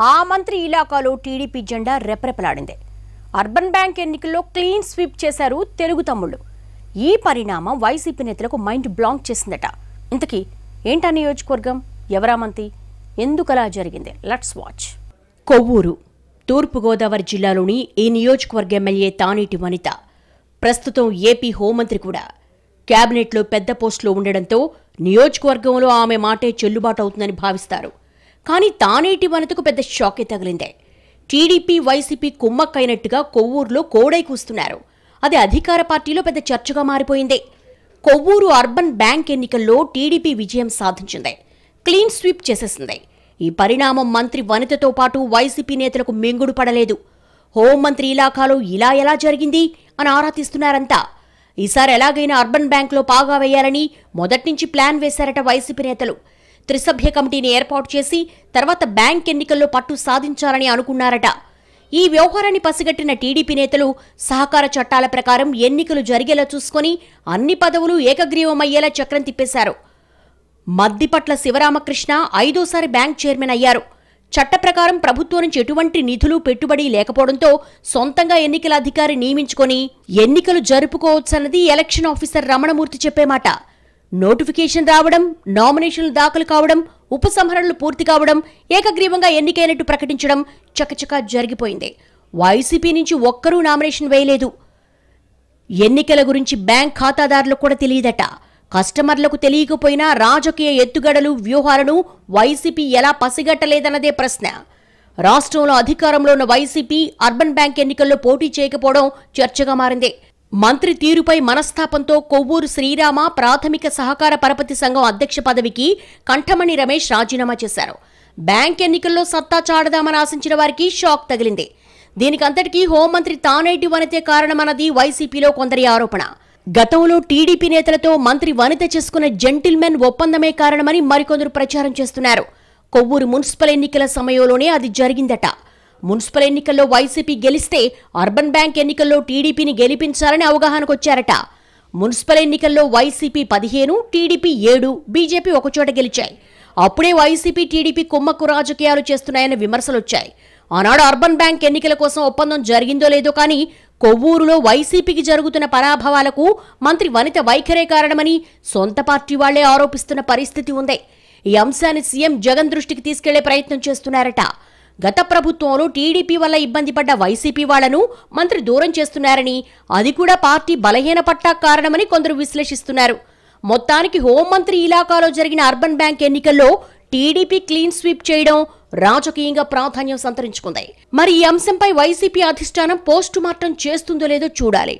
ఆ మంత్రి ఇలాకాలో టీడీపీ జెండా రెపరెపలాడింది. అర్బన్ బ్యాంక్ ఎన్నికల్లో క్లీన్ స్వీప్ చేశారు తెలుగు తమ్ముళ్ళు. ఈ పరిణామం వైసీపీ నేతలకు మైండ్ బ్లాంక్ చేసిందట. ఇంతకీ ఏంటా నియోజకవర్గం? ఎవరా మంత్రి? ఎందుకలా జరిగింది? Let's watch. కొవ్వూరు తూర్పుగోదావరి జిల్లాలోని ఈ నియోజకవర్గ ఎమ్మెల్యే తానేటి వనిత ప్రస్తుతం ఏపీ హోంమంత్రి కూడా. క్యాబినెట్లో పెద్ద పోస్టులో ఉండడంతో నియోజకవర్గంలో ఆమె మాటే చెల్లుబాటు అవుతుందని భావిస్తారు. కానీ తానేటి వనితకు పెద్ద షాకే తగిలిందే. టీడీపీ వైసీపీ కుమ్మక్కైనట్టుగా కొవ్వూరులో కోడై కూస్తున్నారు. అది అధికార పార్టీలో పెద్ద చర్చగా మారిపోయింది. కొవ్వూరు అర్బన్ బ్యాంక్ ఎన్నికల్లో టీడీపీ విజయం సాధించింది. క్లీన్ స్వీప్ చేసేసింది. ఈ పరిణామం మంత్రి వనితతో పాటు వైసీపీ నేతలకు మింగుడు పడలేదు. హోంమంత్రి ఇలాఖాలో ఇలా ఎలా జరిగింది అని ఆరా తీస్తున్నారంతా. ఈసారి ఎలాగైనా అర్బన్ బ్యాంక్లో పాగా వేయాలని మొదట్నుంచి ప్లాన్ వేశారట వైసీపీ నేతలు. త్రిసభ్య కమిటీని ఏర్పాటు చేసి తర్వాత బ్యాంక్ ఎన్నికల్లో పట్టు సాధించాలని అనుకున్నారట. ఈ వ్యవహారాన్ని పసిగట్టిన టీడీపీ నేతలు సహకార చట్టాల ప్రకారం ఎన్నికలు జరిగేలా చూసుకొని అన్ని పదవులు ఏకగ్రీవమయ్యేలా చక్రం తిప్పేశారు. మద్దిపట్ల శివరామకృష్ణ ఐదోసారి బ్యాంక్ చైర్మన్ అయ్యారు. చట్ట ప్రకారం ప్రభుత్వం నుంచి ఎటువంటి నిధులు పెట్టుబడి లేకపోవడంతో సొంతంగా ఎన్నికల అధికారి నియమించుకొని ఎన్నికలు జరుపుకోవచ్చన్నది ఎలక్షన్ ఆఫీసర్ రమణమూర్తి చెప్పే మాట. నోటిఫికేషన్ రావడం నామినేషన్లు దాఖలు కావడం ఉపసంహరణలు పూర్తి కావడం ఏకగ్రీవంగా ఎన్నికైనట్టు ప్రకటించడం చకచకా జరిగిపోయింది. వైసీపీ నుంచి ఒక్కరూ నామినేషన్ వేయలేదు. ఎన్నికల గురించి బ్యాంక్ ఖాతాదారులకు కూడా తెలియదట. కస్టమర్లకు తెలియకపోయినా రాజకీయ ఎత్తుగడలు వ్యూహాలను వైసీపీ ఎలా పసిగట్టలేదన్నదే ప్రశ్న. రాష్ట్రంలో అధికారంలో ఉన్న వైసీపీ అర్బన్ బ్యాంక్ ఎన్నికల్లో పోటీ చేయకపోవడం చర్చగా మారింది. మంత్రి తీరుపై మనస్తాపంతో కొవ్వూరు శ్రీరామ ప్రాథమిక సహకార పరపతి సంఘం అధ్యక్ష పదవికి కంఠమణి రమేష్ రాజీనామా చేశారు. బ్యాంక్ ఎన్నికల్లో సత్తా చాడదామని ఆశించిన వారికి షాక్ తగిలింది. దీనికంతటికీ హోంమంత్రి తానేటి వనితే కారణమన్నది వైసీపీలో కొందరి ఆరోపణ. గతంలో టీడీపీ నేతలతో మంత్రి వనిత చేసుకున్న జెంటిల్మెన్ ఒప్పందమే కారణమని మరికొందరు ప్రచారం చేస్తున్నారు. కొవ్వూరు మున్సిపల్ ఎన్నికల సమయంలోనే అది జరిగిందట. మున్సిపల్ ఎన్నికల్లో వైసీపీ గెలిస్తే అర్బన్ బ్యాంక్ ఎన్నికల్లో టీడీపీని గెలిపించాలని అవగాహనకొచ్చారట. మున్సిపల్ ఎన్నికల్లో వైసీపీ పదిహేను టీడీపీ ఏడు బీజేపీ ఒకచోట గెలిచాయి. అప్పుడే వైసీపీ టీడీపీ కుమ్మక్కు రాజకీయాలు చేస్తున్నాయని విమర్శలొచ్చాయి. ఆనాడు అర్బన్ బ్యాంక్ ఎన్నికల కోసం ఒప్పందం జరిగిందో లేదో కానీ కొవ్వూరులో వైసీపీకి జరుగుతున్న పరాభవాలకు మంత్రి వనిత వైఖరే కారణమని సొంత పార్టీ వాళ్ళే ఆరోపిస్తున్న పరిస్థితి ఉంది. ఈ అంశాన్ని సీఎం జగన్ దృష్టికి తీసుకెళ్ళే ప్రయత్నం చేస్తున్నారట. గత ప్రభుత్వంలో టీడీపీ వల్ల ఇబ్బంది పడ్డ వైసీపీ వాళ్ళను మంత్రి దూరం చేస్తున్నారని అది కూడా పార్టీ బలహీన పట్టా కారణమని కొందరు విశ్లేషిస్తున్నారు. మొత్తానికి హోంమంత్రి ఇలాకాలో జరిగిన అర్బన్ బ్యాంక్ ఎన్నికల్లో టీడీపీ క్లీన్ స్వీప్ చేయడం రాజకీయంగా ప్రాధాన్యం సంతరించుకుంది. మరి ఈ అంశంపై వైసీపీ అధిష్టానం పోస్టు మార్టం చేస్తుందో లేదో చూడాలి.